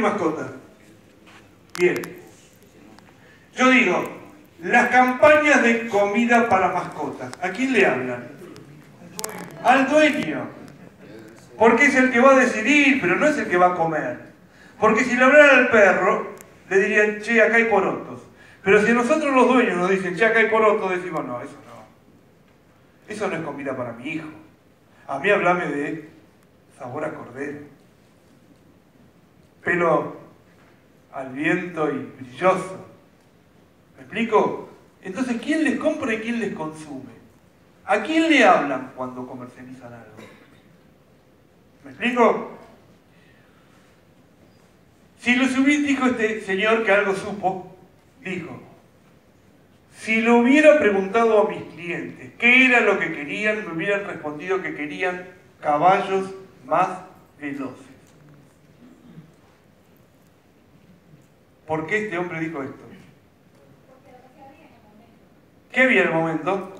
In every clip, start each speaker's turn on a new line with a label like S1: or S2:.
S1: mascotas. Bien. Yo digo, las campañas de comida para mascotas, ¿a quién le hablan? Al dueño. Porque es el que va a decidir, pero no es el que va a comer. Porque si le hablara al perro, le dirían, che, acá hay porotos. Pero si nosotros los dueños nos dicen, che, acá hay porotos, decimos, no, eso no. Eso no es comida para mi hijo. A mí hablame de sabor a cordero. Al viento y brilloso. ¿Me explico? Entonces, ¿quién les compra y quién les consume? ¿A quién le hablan cuando comercializan algo? ¿Me explico? Si lo hubiera, dijo este señor que algo supo, dijo, si lo hubiera preguntado a mis clientes qué era lo que querían, me hubieran respondido que querían caballos más veloces. ¿Por qué este hombre dijo esto? ¿Qué en el momento?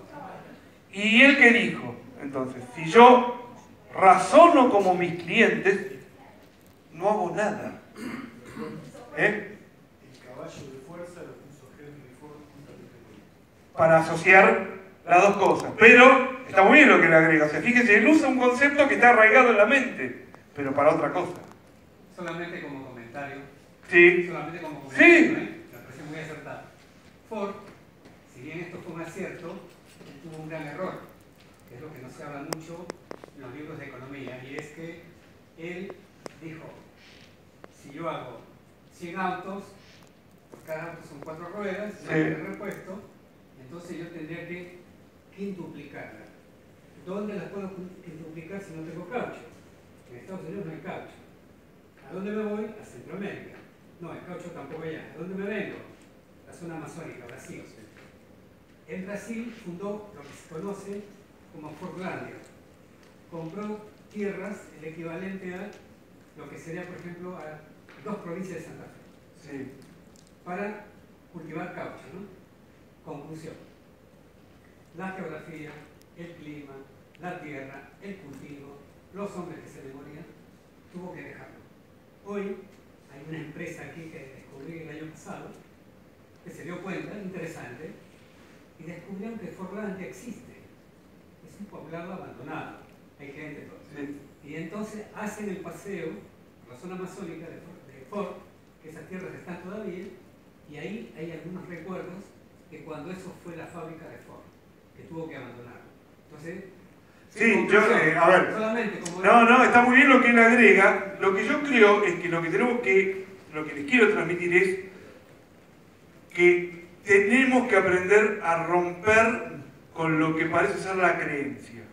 S1: ¿Y él qué dijo? Entonces, si yo razono como mis clientes, no hago nada. ¿Eh? Para asociar las dos cosas. Pero está muy bien lo que le agrega. O sea, fíjese, él usa un concepto que está arraigado en la mente, pero para otra cosa.
S2: Solamente como comentario.
S1: Sí.
S2: Solamente como comentario.
S1: Sí.
S2: Me parece muy acertado. Ford, si bien esto fue un acierto, tuvo un gran error, que es lo que no se habla mucho en los libros de economía, y es que él dijo, si yo hago 100 autos, por cada auto son cuatro ruedas,
S1: Sí.
S2: no hay repuesto, entonces yo tendría que quintuplicarla. ¿Dónde las puedo quintuplicar si no tengo caucho? En Estados Unidos no hay caucho. ¿A dónde me voy? A Centroamérica. No, el caucho tampoco allá. ¿A dónde me vengo? La zona amazónica, Brasil. En Brasil fundó lo que se conoce como Fordlandia. Compró tierras, el equivalente a lo que sería, por ejemplo, a dos provincias de Santa Fe,
S1: Sí.
S2: para cultivar caucho. ¿no? Conclusión. La geografía, el clima, la tierra, el cultivo, los hombres que se le morían, tuvo que dejarlo. Hoy una empresa aquí que descubrí el año pasado, que se dio cuenta, interesante, y descubrieron que Forlandia existe. Es un poblado abandonado. Hay gente.
S1: Sí.
S2: Y entonces hacen el paseo por la zona amazónica de Ford, que esas tierras están todavía, y ahí hay algunos recuerdos de cuando eso fue la fábrica de Ford, que tuvo que abandonar. Entonces,
S1: Sí, yo, eh, a ver. No, no, está muy bien lo que él agrega. Lo que yo creo es que lo que tenemos que, lo que les quiero transmitir es que tenemos que aprender a romper con lo que parece ser la creencia.